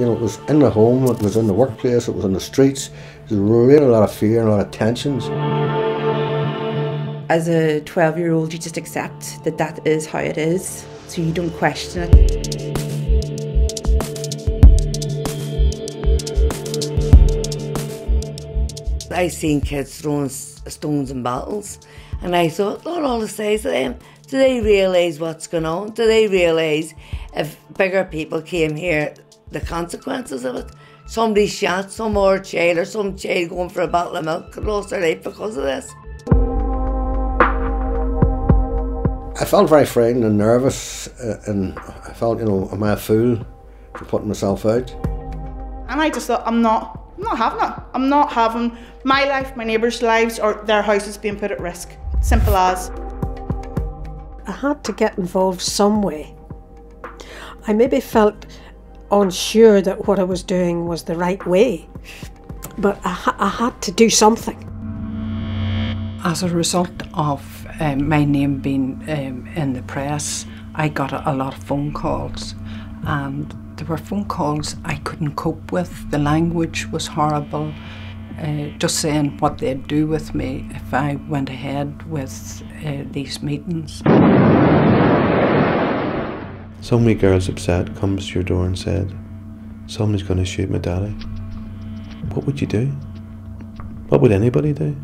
You know, it was in the home, it was in the workplace, it was in the streets. There was really a lot of fear and a lot of tensions. As a 12 year old, you just accept that that is how it is, so you don't question it. I seen kids throwing stones and bottles, and I thought, Lord, all the say to them, do they realise what's going on? Do they realise if bigger people came here, the consequences of it? Somebody shot some more child or some child going for a bottle of milk could lost their life because of this. I felt very frightened and nervous, uh, and I felt, you know, am I a fool for putting myself out? And I just thought, I'm not, I'm not having it. I'm not having my life, my neighbours' lives, or their houses being put at risk. Simple as. I had to get involved some way. I maybe felt unsure that what I was doing was the right way, but I, I had to do something. As a result of um, my name being um, in the press, I got a, a lot of phone calls, and there were phone calls I couldn't cope with. The language was horrible. Uh, just saying what they'd do with me if I went ahead with uh, these meetings. So many girls upset comes to your door and said, Somebody's going to shoot my daddy. What would you do? What would anybody do?